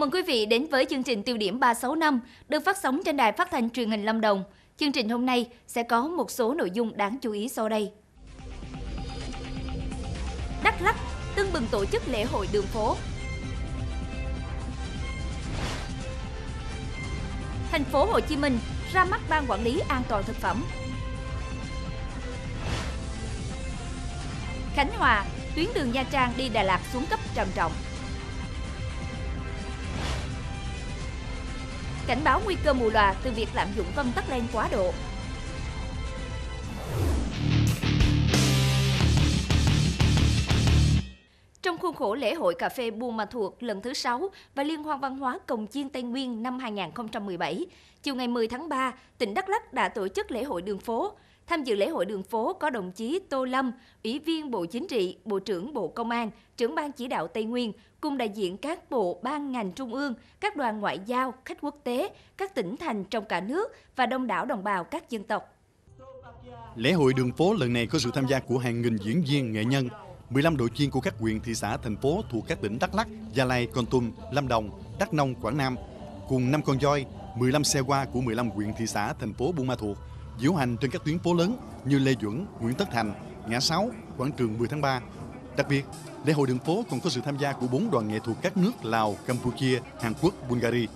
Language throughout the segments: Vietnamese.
Mừng quý vị đến với chương trình tiêu điểm 365 được phát sóng trên đài phát thanh truyền hình Lâm Đồng. Chương trình hôm nay sẽ có một số nội dung đáng chú ý sau đây. Đắk Lắk tưng bừng tổ chức lễ hội đường phố. Thành phố Hồ Chí Minh ra mắt ban quản lý an toàn thực phẩm. Khánh Hòa, tuyến đường Nha Trang đi Đà Lạt xuống cấp trầm trọng. Cảnh báo nguy cơ mù lòa từ việc lạm dụng công tắc len quá độ. Trong khuôn khổ lễ hội cà phê Buôn Ma Thuột lần thứ 6 và Liên hoan văn hóa Cồng Chiên Tây Nguyên năm 2017, chiều ngày 10 tháng 3, tỉnh Đắk Lắk đã tổ chức lễ hội đường phố. Tham dự lễ hội đường phố có đồng chí Tô Lâm, Ủy viên Bộ Chính trị, Bộ trưởng Bộ Công an, trưởng ban chỉ đạo Tây Nguyên, cùng đại diện các bộ, ban ngành trung ương, các đoàn ngoại giao, khách quốc tế, các tỉnh thành trong cả nước và đông đảo đồng bào các dân tộc. Lễ hội đường phố lần này có sự tham gia của hàng nghìn diễn viên, nghệ nhân, 15 đội chiên của các huyện, thị xã, thành phố thuộc các tỉnh Đắk Lắk, Gia Lai, Con Tum, Lâm Đồng, Đắk Nông, Quảng Nam, cùng 5 con voi, 15 xe hoa của 15 huyện, thị xã, thành phố Buôn Ma Thuột, diễu hành trên các tuyến phố lớn như Lê Duẩn, Nguyễn Tất Thành, Ngã Sáu, Quảng trường 10 tháng 3. Đặc biệt, lễ hội đường phố còn có sự tham gia của bốn đoàn nghệ thuật các nước Lào, Campuchia, Hàn Quốc, Bulgaria.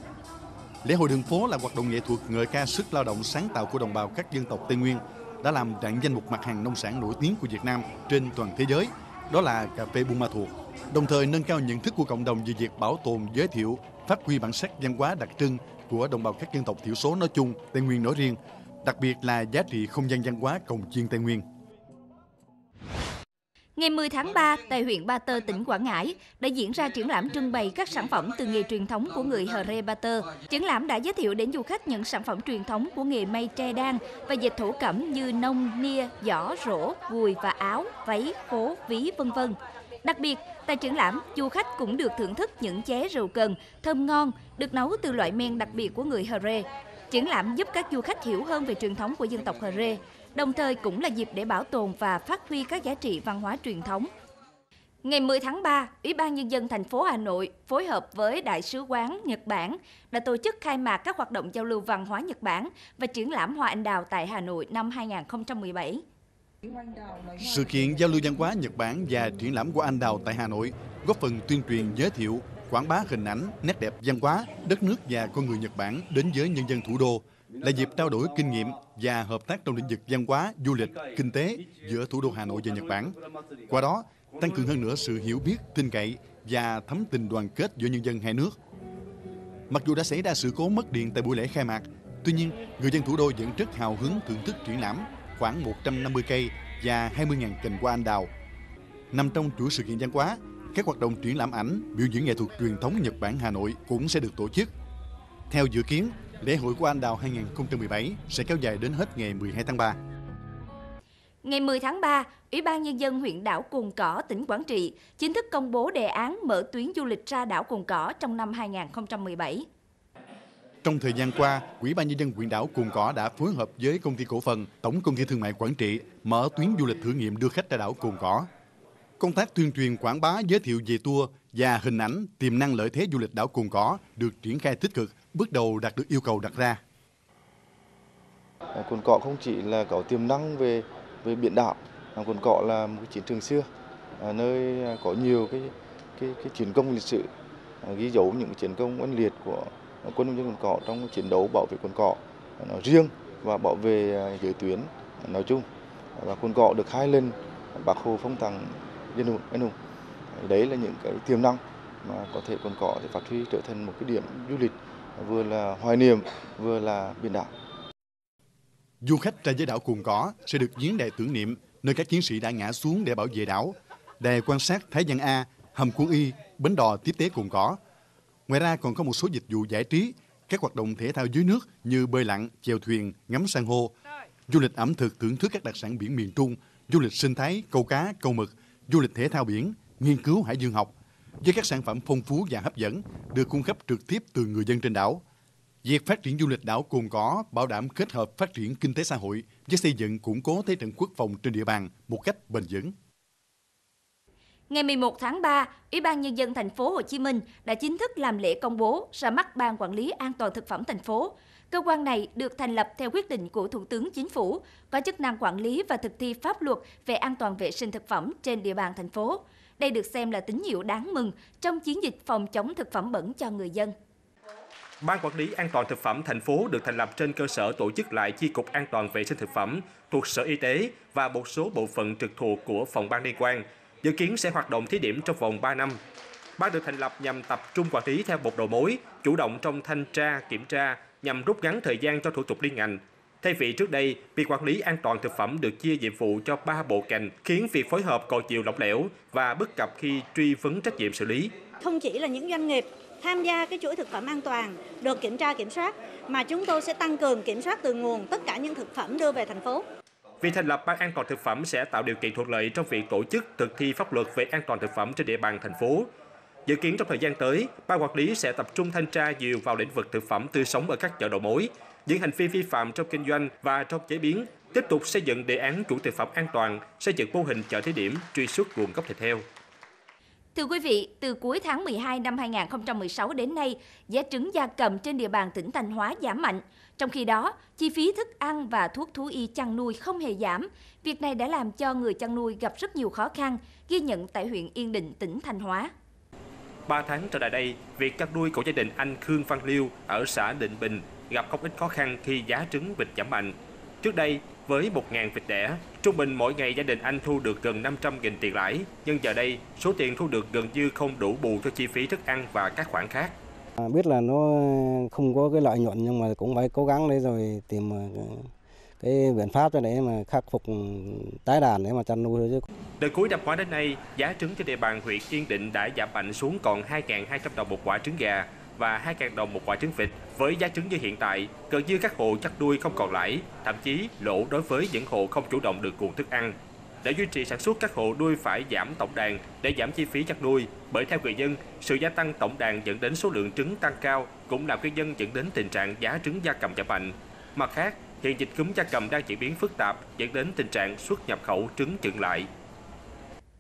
Lễ hội đường phố là hoạt động nghệ thuật ngợi ca sức lao động sáng tạo của đồng bào các dân tộc Tây Nguyên, đã làm rạng danh một mặt hàng nông sản nổi tiếng của Việt Nam trên toàn thế giới, đó là cà phê Buôn Ma Thuột. Đồng thời nâng cao nhận thức của cộng đồng về việc bảo tồn, giới thiệu, phát huy bản sắc văn hóa đặc trưng của đồng bào các dân tộc thiểu số nói chung, Tây Nguyên nói riêng, đặc biệt là giá trị không gian văn hóa Cồng Chiên Tây Nguyên. Ngày 10 tháng 3, tại huyện Ba Tơ, tỉnh Quảng Ngãi, đã diễn ra triển lãm trưng bày các sản phẩm từ nghề truyền thống của người Hờ Rê Ba Tơ. Triển lãm đã giới thiệu đến du khách những sản phẩm truyền thống của nghề may tre đan và dệt thổ cẩm như nông, nia, giỏ, rổ, gùi và áo, váy, khố, ví, vân vân. Đặc biệt, tại triển lãm, du khách cũng được thưởng thức những ché rượu cần thơm ngon được nấu từ loại men đặc biệt của người Hờ Rê. Triển lãm giúp các du khách hiểu hơn về truyền thống của dân tộc Hờ Rê, đồng thời cũng là dịp để bảo tồn và phát huy các giá trị văn hóa truyền thống. Ngày 10 tháng 3, Ủy ban Nhân dân thành phố Hà Nội phối hợp với Đại sứ quán Nhật Bản đã tổ chức khai mạc các hoạt động giao lưu văn hóa Nhật Bản và triển lãm hoa anh đào tại Hà Nội năm 2017. Sự kiện giao lưu văn hóa Nhật Bản và triển lãm hoa anh đào tại Hà Nội góp phần tuyên truyền giới thiệu, quảng bá hình ảnh, nét đẹp văn hóa, đất nước và con người Nhật Bản đến với nhân dân thủ đô là dịp trao đổi kinh nghiệm và hợp tác trong lĩnh vực văn hóa, du lịch, kinh tế giữa thủ đô Hà Nội và Nhật Bản. Qua đó, tăng cường hơn nữa sự hiểu biết, tin cậy và thấm tình đoàn kết giữa nhân dân hai nước. Mặc dù đã xảy ra sự cố mất điện tại buổi lễ khai mạc, tuy nhiên người dân thủ đô vẫn rất hào hứng thưởng thức triển lãm khoảng 150 cây và 20.000 cành hoa anh đào. Nằm trong chuỗi sự kiện văn hóa, các hoạt động triển lãm ảnh, biểu diễn nghệ thuật truyền thống Nhật Bản Hà Nội cũng sẽ được tổ chức. Theo dự kiến, lễ hội hoa anh đào 2017 sẽ kéo dài đến hết ngày 12 tháng 3. Ngày 10 tháng 3, Ủy ban Nhân dân huyện đảo Cồn Cỏ, tỉnh Quảng Trị chính thức công bố đề án mở tuyến du lịch ra đảo Cồn Cỏ trong năm 2017. Trong thời gian qua, Ủy ban nhân dân huyện đảo Cồn Cỏ đã phối hợp với công ty cổ phần Tổng công ty thương mại Quảng Trị mở tuyến du lịch thử nghiệm đưa khách ra đảo Cồn Cỏ. Công tác tuyên truyền quảng bá giới thiệu về tour và hình ảnh tiềm năng lợi thế du lịch đảo Cồn Cỏ được triển khai tích cực, bước đầu đạt được yêu cầu đặt ra. Ờ, Cồn Cỏ không chỉ là có tiềm năng về về biển đảo, Cồn Cỏ là một cái chiến trường xưa, nơi à, có nhiều cái cái cái chiến công lịch sử à, ghi dấu những chiến công oanh liệt của quân nhân dân Cồn Cỏ trong chiến đấu bảo vệ Cồn Cỏ à, nói riêng và bảo vệ giới tuyến nói chung. Và Cồn Cỏ được hai lần Bác Hồ phong tặng dân hùng anh hùng đấy là những cái tiềm năng mà có thể còn có để phát huy trở thành một cái điểm du lịch vừa là hoài niệm, vừa là biển đảo. Du khách ra với đảo Cồn Cỏ sẽ được viếng đài tưởng niệm nơi các chiến sĩ đã ngã xuống để bảo vệ đảo. Đài quan sát Thái Văn A, hầm quân y, bến đò tiếp tế Cồn Cỏ ngoài ra còn có một số dịch vụ giải trí, các hoạt động thể thao dưới nước như bơi lặn, chèo thuyền, ngắm san hô. Du lịch ẩm thực thưởng thức các đặc sản biển miền Trung, du lịch sinh thái, câu cá, câu mực du lịch thể thao biển, nghiên cứu hải dương học, với các sản phẩm phong phú và hấp dẫn được cung cấp trực tiếp từ người dân trên đảo. Việc phát triển du lịch đảo Cồn Cỏ bảo đảm kết hợp phát triển kinh tế xã hội với xây dựng củng cố thế trận quốc phòng trên địa bàn một cách bền vững. Ngày 11 tháng 3, Ủy ban nhân dân thành phố Hồ Chí Minh đã chính thức làm lễ công bố ra mắt Ban quản lý an toàn thực phẩm thành phố. Cơ quan này được thành lập theo quyết định của Thủ tướng Chính phủ, có chức năng quản lý và thực thi pháp luật về an toàn vệ sinh thực phẩm trên địa bàn thành phố. Đây được xem là tín hiệu đáng mừng trong chiến dịch phòng chống thực phẩm bẩn cho người dân. Ban quản lý an toàn thực phẩm thành phố được thành lập trên cơ sở tổ chức lại chi cục an toàn vệ sinh thực phẩm thuộc Sở Y tế và một số bộ phận trực thuộc của phòng ban liên quan, dự kiến sẽ hoạt động thí điểm trong vòng 3 năm. Ban được thành lập nhằm tập trung quản lý theo một đầu mối, chủ động trong thanh tra, kiểm tra nhằm rút ngắn thời gian cho thủ tục liên ngành. Thay vì trước đây, việc quản lý an toàn thực phẩm được chia nhiệm vụ cho ba bộ ngành, khiến việc phối hợp còn nhiều lỏng lẻo và bất cập khi truy vấn trách nhiệm xử lý. Không chỉ là những doanh nghiệp tham gia cái chuỗi thực phẩm an toàn được kiểm tra kiểm soát mà chúng tôi sẽ tăng cường kiểm soát từ nguồn tất cả những thực phẩm đưa về thành phố. Việc thành lập ban an toàn thực phẩm sẽ tạo điều kiện thuận lợi trong việc tổ chức thực thi pháp luật về an toàn thực phẩm trên địa bàn thành phố. Dự kiến trong thời gian tới, ban quản lý sẽ tập trung thanh tra nhiều vào lĩnh vực thực phẩm tươi sống ở các chợ đầu mối, những hành vi vi phạm trong kinh doanh và trong chế biến, tiếp tục xây dựng đề án chủ thực phẩm an toàn, xây dựng mô hình chợ thí điểm truy xuất nguồn gốc thịt heo. Thưa quý vị, từ cuối tháng 12 năm 2016 đến nay, giá trứng gia cầm trên địa bàn tỉnh Thanh Hóa giảm mạnh. Trong khi đó, chi phí thức ăn và thuốc thú y chăn nuôi không hề giảm. Việc này đã làm cho người chăn nuôi gặp rất nhiều khó khăn, ghi nhận tại huyện Yên Định, tỉnh Thanh Hóa. 3 tháng trở lại đây, việc chăn nuôi của gia đình anh Khương Văn Liêu ở xã Định Bình gặp không ít khó khăn khi giá trứng vịt giảm mạnh. Trước đây, với 1.000 vịt đẻ, trung bình mỗi ngày gia đình anh thu được gần 500.000 tiền lãi, nhưng giờ đây số tiền thu được gần như không đủ bù cho chi phí thức ăn và các khoản khác. À, biết là nó không có cái lợi nhuận nhưng mà cũng phải cố gắng đấy rồi tìm à, cái biện pháp cho để mà khắc phục tái đàn để mà chăn nuôi thôi chứ. Từ cuối năm ngoái đến nay, giá trứng trên địa bàn huyện Yên Định đã giảm mạnh xuống còn 2.200 đồng một quả trứng gà và 2.000 đồng một quả trứng vịt. Với giá trứng như hiện tại, gần như các hộ chăn nuôi không còn lãi, thậm chí lỗ đối với những hộ không chủ động được nguồn thức ăn. Để duy trì sản xuất, các hộ nuôi phải giảm tổng đàn để giảm chi phí chăn nuôi. Bởi theo người dân, sự gia tăng tổng đàn dẫn đến số lượng trứng tăng cao cũng làm người dân dẫn đến tình trạng giá trứng gia cầm giảm mạnh. Mặt khác, hiện dịch cúm gia cầm đang diễn biến phức tạp dẫn đến tình trạng xuất nhập khẩu trứng chững lại.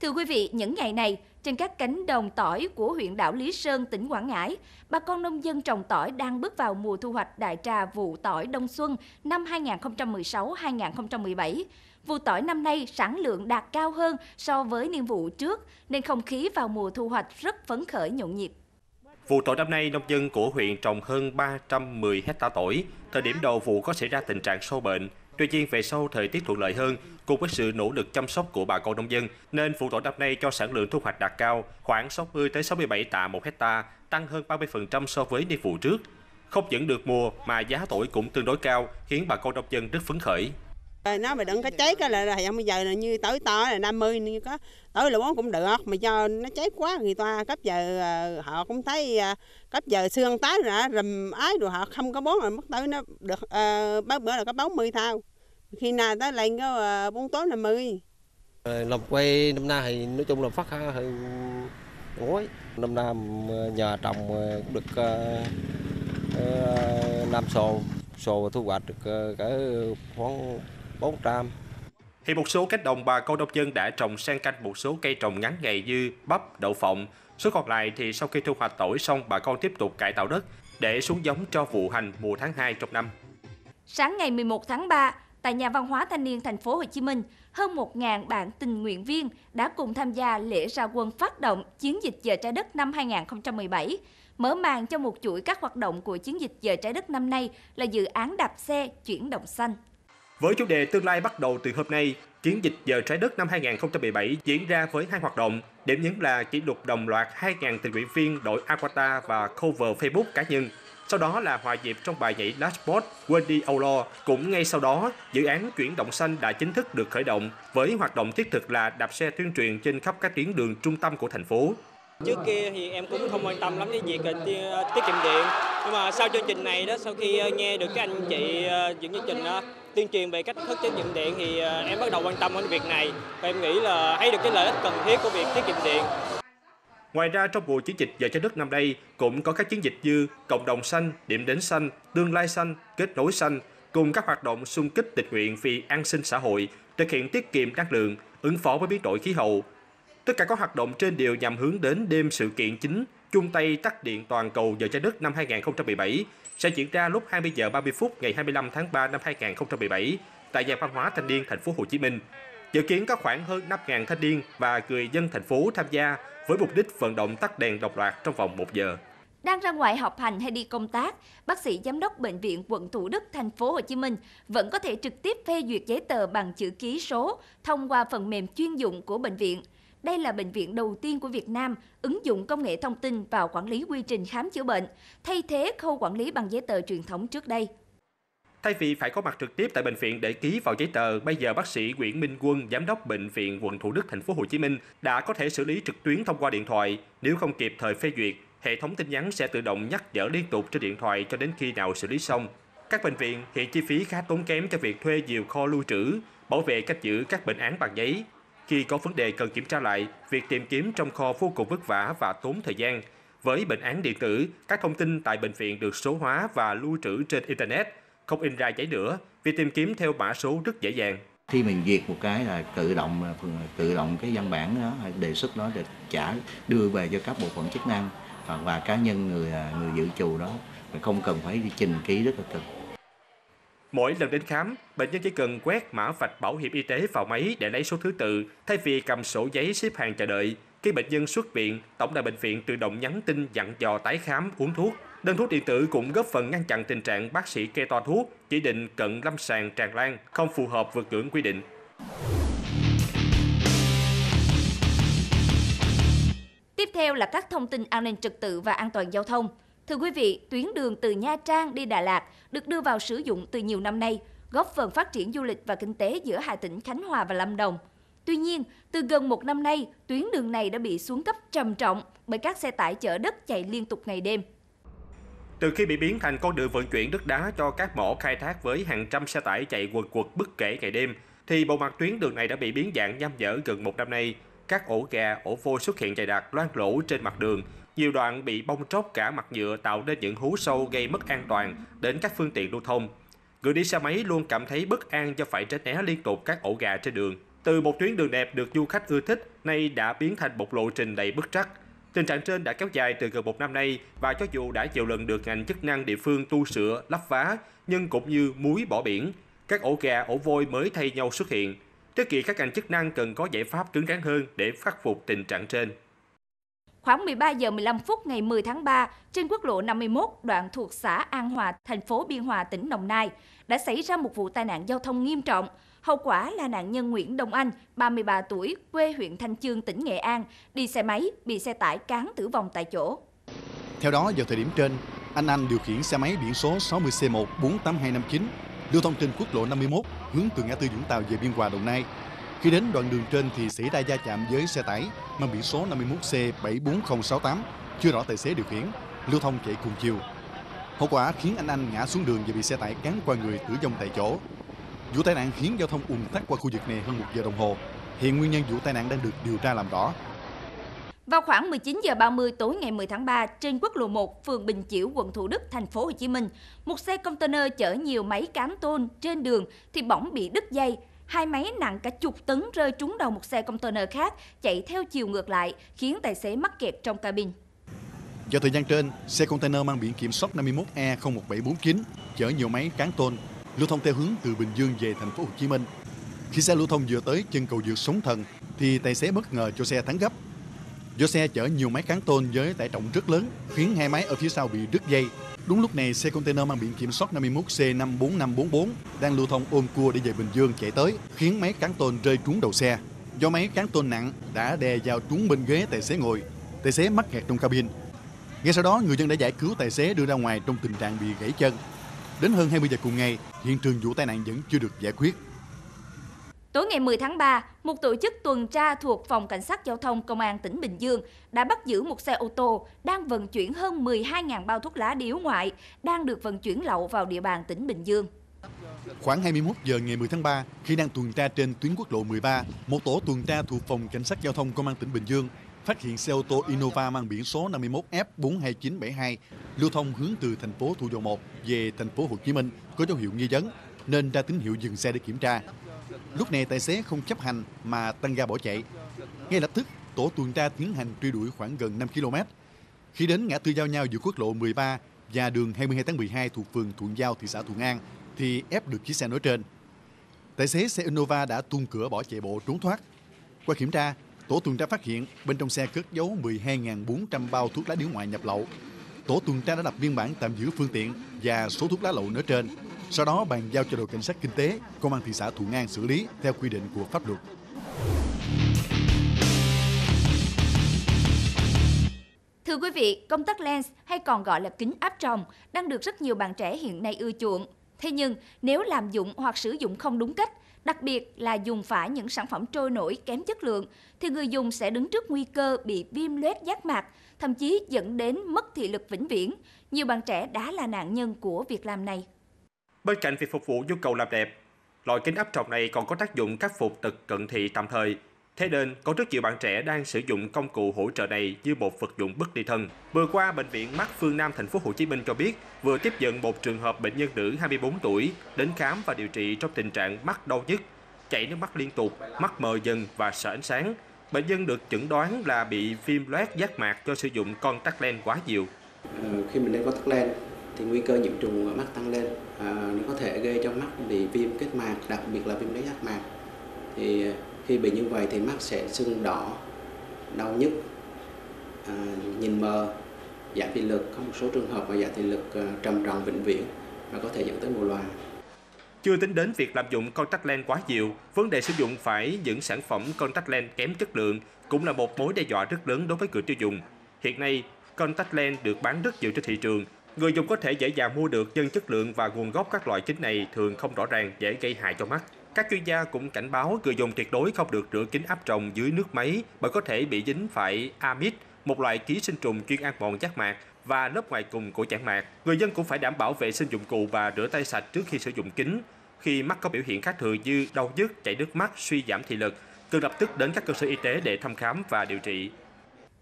Thưa quý vị, những ngày này, trên các cánh đồng tỏi của huyện đảo Lý Sơn, tỉnh Quảng Ngãi, bà con nông dân trồng tỏi đang bước vào mùa thu hoạch đại trà vụ tỏi đông xuân năm 2016-2017. Vụ tỏi năm nay sản lượng đạt cao hơn so với niên vụ trước, nên không khí vào mùa thu hoạch rất phấn khởi nhộn nhịp. Vụ tỏi năm nay, nông dân của huyện trồng hơn 310 hecta tỏi. Thời điểm đầu vụ có xảy ra tình trạng sâu bệnh. Tuy nhiên, về sau thời tiết thuận lợi hơn, cùng với sự nỗ lực chăm sóc của bà con nông dân, nên vụ tỏi năm nay cho sản lượng thu hoạch đạt cao, khoảng 60 tới 67 tạ một hecta, tăng hơn 30% so với niên vụ trước. Không những được mùa mà giá tỏi cũng tương đối cao, khiến bà con nông dân rất phấn khởi. Nó mà đừng có cháy cái là, là bây giờ là như tỏi to là 50 như có tỏi là cũng được mà do nó cháy quá người ta cấp giờ ờ, họ cũng thấy ờ, cấp giờ xương tái rồi rầm ái rồi họ không có bón rồi mất tỏi nó được uh, bữa là có 40 thao khi nào tới lên có bốn tối 50 làm quay năm nay thì nói chung là phát hơn ngói năm nay nhà trồng cũng được năm sồ. Sồ thu hoạch được cả khoảng 400. Hiện một số cánh đồng bà con nông dân đã trồng xen canh một số cây trồng ngắn ngày như bắp, đậu phộng. Số còn lại thì sau khi thu hoạch tỏi xong bà con tiếp tục cải tạo đất để xuống giống cho vụ hành mùa tháng 2 trong năm. Sáng ngày 11 tháng 3, tại nhà văn hóa thanh niên thành phố Hồ Chí Minh, hơn 1.000 bạn tình nguyện viên đã cùng tham gia lễ ra quân phát động chiến dịch giờ trái đất năm 2017. Mở màn cho một chuỗi các hoạt động của chiến dịch giờ trái đất năm nay là dự án đạp xe chuyển động xanh. Với chủ đề tương lai bắt đầu từ hôm nay, chiến dịch giờ trái đất năm 2017 diễn ra với hai hoạt động. Điểm nhấn là kỷ lục đồng loạt 2.000 tình nguyện viên đội Aquata và cover Facebook cá nhân. Sau đó là hòa nhịp trong bài nhảy Dashboard Wendy Outlaw. Cũng ngay sau đó, dự án chuyển động xanh đã chính thức được khởi động với hoạt động thiết thực là đạp xe tuyên truyền trên khắp các tuyến đường trung tâm của thành phố. Trước kia thì em cũng không quan tâm lắm đến việc ờ, ờ, tiết kiệm điện. Nhưng mà sau chương trình này đó, sau khi ờ, nghe được các anh chị ờ, những chương trình đó, tuyên truyền về cách thức tiết kiệm điện thì ờ, em bắt đầu quan tâm đến việc này và em nghĩ là thấy được cái lợi ích cần thiết của việc tiết kiệm điện. Ngoài ra trong mùa chiến dịch giờ trái đất năm nay cũng có các chiến dịch như cộng đồng xanh, điểm đến xanh, tương lai xanh, kết nối xanh cùng các hoạt động xung kích tình nguyện vì an sinh xã hội, thực hiện tiết kiệm năng lượng, ứng phó với biến đổi khí hậu, Tất cả các hoạt động trên đều nhằm hướng đến đêm sự kiện chính chung tay tắt điện toàn cầu giờ trái đất năm 2017 sẽ diễn ra lúc 20 giờ 30 phút ngày 25 tháng 3 năm 2017 tại nhà văn hóa thanh niên thành phố Hồ Chí Minh. Dự kiến có khoảng hơn 5.000 thanh niên và người dân thành phố tham gia với mục đích vận động tắt đèn độc loạt trong vòng 1 giờ. Đang ra ngoài học hành hay đi công tác, bác sĩ giám đốc bệnh viện quận Thủ Đức thành phố Hồ Chí Minh vẫn có thể trực tiếp phê duyệt giấy tờ bằng chữ ký số thông qua phần mềm chuyên dụng của bệnh viện. Đây là bệnh viện đầu tiên của Việt Nam ứng dụng công nghệ thông tin vào quản lý quy trình khám chữa bệnh, thay thế khâu quản lý bằng giấy tờ truyền thống trước đây. Thay vì phải có mặt trực tiếp tại bệnh viện để ký vào giấy tờ, bây giờ bác sĩ Nguyễn Minh Quân, giám đốc bệnh viện quận Thủ Đức thành phố Hồ Chí Minh đã có thể xử lý trực tuyến thông qua điện thoại. Nếu không kịp thời phê duyệt, hệ thống tin nhắn sẽ tự động nhắc nhở liên tục trên điện thoại cho đến khi nào xử lý xong. Các bệnh viện hiện chi phí khá tốn kém cho việc thuê nhiều kho lưu trữ, bảo vệ cách giữ các bệnh án bằng giấy. Khi có vấn đề cần kiểm tra lại, việc tìm kiếm trong kho vô cùng vất vả và tốn thời gian. Với bệnh án điện tử, các thông tin tại bệnh viện được số hóa và lưu trữ trên Internet, không in ra giấy nữa. Việc tìm kiếm theo mã số rất dễ dàng. Khi mình duyệt một cái là tự động tự động cái văn bản đó đề xuất đó để trả đưa về cho các bộ phận chức năng và cá nhân người người dự trù đó không cần phải đi trình ký rất là cực. Mỗi lần đến khám, bệnh nhân chỉ cần quét mã vạch bảo hiểm y tế vào máy để lấy số thứ tự, thay vì cầm sổ giấy xếp hàng chờ đợi. Khi bệnh nhân xuất viện, tổng đài bệnh viện tự động nhắn tin dặn dò tái khám, uống thuốc. Đơn thuốc điện tử cũng góp phần ngăn chặn tình trạng bác sĩ kê toa thuốc, chỉ định cận lâm sàng tràn lan, không phù hợp vượt ngưỡng quy định. Tiếp theo là các thông tin an ninh trật tự và an toàn giao thông. Thưa quý vị, tuyến đường từ Nha Trang đi Đà Lạt được đưa vào sử dụng từ nhiều năm nay, góp phần phát triển du lịch và kinh tế giữa hai tỉnh Khánh Hòa và Lâm Đồng. Tuy nhiên, từ gần một năm nay, tuyến đường này đã bị xuống cấp trầm trọng bởi các xe tải chở đất chạy liên tục ngày đêm. Từ khi bị biến thành con đường vận chuyển đất đá cho các mỏ khai thác với hàng trăm xe tải chạy quần quật bất kể ngày đêm, thì bộ mặt tuyến đường này đã bị biến dạng nham nhở gần một năm nay. Các ổ gà, ổ vôi xuất hiện dày đặc loang lỗ trên mặt đường, nhiều đoạn bị bong tróc cả mặt nhựa tạo nên những hố sâu gây mất an toàn đến các phương tiện lưu thông. Người đi xe máy luôn cảm thấy bất an do phải tránh né liên tục các ổ gà trên đường. Từ một tuyến đường đẹp được du khách ưa thích, nay đã biến thành một lộ trình đầy bất trắc. Tình trạng trên đã kéo dài từ gần một năm nay và cho dù đã nhiều lần được ngành chức năng địa phương tu sửa, lắp vá, nhưng cũng như muối bỏ biển, các ổ gà, ổ vôi mới thay nhau xuất hiện. Trước kỳ các ngành chức năng cần có giải pháp cứng rắn hơn để khắc phục tình trạng trên. Khoảng 13 giờ 15 phút ngày 10 tháng 3, trên quốc lộ 51 đoạn thuộc xã An Hòa, thành phố Biên Hòa, tỉnh Đồng Nai, đã xảy ra một vụ tai nạn giao thông nghiêm trọng. Hậu quả là nạn nhân Nguyễn Đông Anh, 33 tuổi, quê huyện Thanh Chương, tỉnh Nghệ An, đi xe máy, bị xe tải cán tử vong tại chỗ. Theo đó, vào thời điểm trên, anh Anh điều khiển xe máy biển số 60C1 48259 lưu thông trên quốc lộ 51 hướng từ ngã tư Vũng Tàu về Biên Hòa, Đồng Nai. Khi đến đoạn đường trên thì xảy ra va chạm với xe tải mang biển số 51C 74068, chưa rõ tài xế điều khiển, lưu thông chạy cùng chiều. Hậu quả khiến anh Anh ngã xuống đường và bị xe tải cán qua người tử vong tại chỗ. Vụ tai nạn khiến giao thông ùn tắc qua khu vực này hơn một giờ đồng hồ. Hiện nguyên nhân vụ tai nạn đang được điều tra làm rõ. Vào khoảng 19 giờ 30 tối ngày 10 tháng 3, trên quốc lộ 1, phường Bình Chiểu, quận Thủ Đức, thành phố Hồ Chí Minh, một xe container chở nhiều máy cán tôn trên đường thì bỗng bị đứt dây. Hai máy nặng cả chục tấn rơi trúng đầu một xe container khác chạy theo chiều ngược lại, khiến tài xế mắc kẹt trong cabin. Vào thời gian trên, xe container mang biển kiểm soát 51E01749 chở nhiều máy cán tôn lưu thông theo hướng từ Bình Dương về thành phố Hồ Chí Minh. Khi xe lưu thông vừa tới chân cầu vượt Sống Thần thì tài xế bất ngờ cho xe thắng gấp. Do xe chở nhiều máy cán tôn với tải trọng rất lớn khiến hai máy ở phía sau bị đứt dây. Đúng lúc này xe container mang biển kiểm soát 51C54544 đang lưu thông ôm cua để về Bình Dương chạy tới khiến máy cán tôn rơi trúng đầu xe. Do máy cán tôn nặng đã đè vào trúng bên ghế tài xế ngồi, tài xế mắc kẹt trong cabin. Ngay sau đó, người dân đã giải cứu tài xế đưa ra ngoài trong tình trạng bị gãy chân. Đến hơn 20 giờ cùng ngày, hiện trường vụ tai nạn vẫn chưa được giải quyết. Tối ngày 10 tháng 3, một tổ chức tuần tra thuộc Phòng Cảnh sát Giao thông Công an tỉnh Bình Dương đã bắt giữ một xe ô tô đang vận chuyển hơn 12.000 bao thuốc lá điếu ngoại đang được vận chuyển lậu vào địa bàn tỉnh Bình Dương. Khoảng 21 giờ ngày 10 tháng 3, khi đang tuần tra trên tuyến quốc lộ 13, một tổ tuần tra thuộc Phòng Cảnh sát Giao thông Công an tỉnh Bình Dương phát hiện xe ô tô Innova mang biển số 51F42972 lưu thông hướng từ thành phố Thủ Dầu Một về thành phố Hồ Chí Minh có dấu hiệu nghi vấn nên ra tín hiệu dừng xe để kiểm tra. Lúc này tài xế không chấp hành mà tăng ga bỏ chạy. Ngay lập tức, tổ tuần tra tiến hành truy đuổi khoảng gần 5 km. Khi đến ngã tư giao nhau giữa quốc lộ 13 và đường 22 tháng 12 thuộc phường Thuận Giao, thị xã Thuận An, thì ép được chiếc xe nói trên. Tài xế xe Innova đã tung cửa bỏ chạy bộ trốn thoát. Qua kiểm tra, tổ tuần tra phát hiện bên trong xe cất giấu 12.400 bao thuốc lá điếu ngoại nhập lậu. Tổ tuần tra đã lập biên bản tạm giữ phương tiện và số thuốc lá lậu nói trên. Sau đó bàn giao cho đội cảnh sát kinh tế, công an thị xã Thuận An xử lý theo quy định của pháp luật. Thưa quý vị, công tắc lens hay còn gọi là kính áp tròng đang được rất nhiều bạn trẻ hiện nay ưa chuộng. Thế nhưng, nếu làm dụng hoặc sử dụng không đúng cách, đặc biệt là dùng phải những sản phẩm trôi nổi kém chất lượng, thì người dùng sẽ đứng trước nguy cơ bị viêm loét giác mạc, thậm chí dẫn đến mất thị lực vĩnh viễn. Nhiều bạn trẻ đã là nạn nhân của việc làm này. Bên cạnh việc phục vụ nhu cầu làm đẹp, loại kính áp tròng này còn có tác dụng khắc phục tật cận thị tạm thời. Thế nên, có rất nhiều bạn trẻ đang sử dụng công cụ hỗ trợ này như một vật dụng bất ly thân. Vừa qua, bệnh viện Mắt Phương Nam thành phố Hồ Chí Minh cho biết vừa tiếp nhận một trường hợp bệnh nhân nữ 24 tuổi đến khám và điều trị trong tình trạng mắt đau nhức, chảy nước mắt liên tục, mắt mờ dần và sợ ánh sáng. Bệnh nhân được chẩn đoán là bị viêm loét giác mạc do sử dụng contact lens quá nhiều. Ờ, khi mình đeo contact lens thì nguy cơ nhiễm trùng ở mắt tăng lên. À, nó có thể gây cho mắt bị viêm kết mạc, đặc biệt là viêm đáy giác mạc. Thì à, khi bị như vậy thì mắt sẽ sưng đỏ, đau nhức, à, nhìn mờ, giảm thị lực. Có một số trường hợp mà giảm thị lực à, trầm trọng vĩnh viễn và có thể dẫn tới mù loà. Chưa tính đến việc lạm dụng contact lens quá nhiều, vấn đề sử dụng phải những sản phẩm contact lens kém chất lượng cũng là một mối đe dọa rất lớn đối với người tiêu dùng. Hiện nay, contact lens được bán rất nhiều trên thị trường. Người dùng có thể dễ dàng mua được nhưng chất lượng và nguồn gốc các loại kính này thường không rõ ràng dễ gây hại cho mắt. Các chuyên gia cũng cảnh báo người dùng tuyệt đối không được rửa kính áp tròng dưới nước máy bởi có thể bị dính phải amid, một loại ký sinh trùng chuyên ăn mòn giác mạc và lớp ngoài cùng của chản mạc. Người dân cũng phải đảm bảo vệ sinh dụng cụ và rửa tay sạch trước khi sử dụng kính. Khi mắt có biểu hiện khác thường như đau nhức, chảy nước mắt, suy giảm thị lực, cần lập tức đến các cơ sở y tế để thăm khám và điều trị.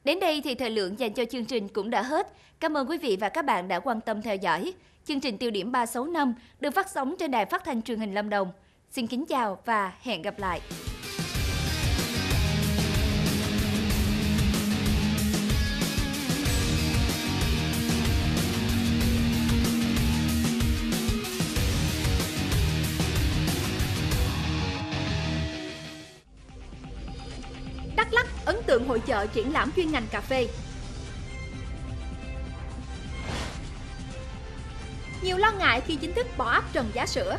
Đến đây thì thời lượng dành cho chương trình cũng đã hết. Cảm ơn quý vị và các bạn đã quan tâm theo dõi. Chương trình tiêu điểm 365 được phát sóng trên đài phát thanh truyền hình Lâm Đồng. Xin kính chào và hẹn gặp lại. Ấn tượng hội chợ triển lãm chuyên ngành cà phê. Nhiều lo ngại khi chính thức bỏ áp trần giá sữa.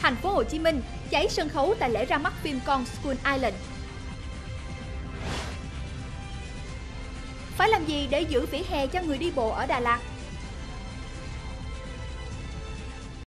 Thành phố Hồ Chí Minh cháy sân khấu tại lễ ra mắt phim con School Island. Phải làm gì để giữ vỉa hè cho người đi bộ ở Đà Lạt?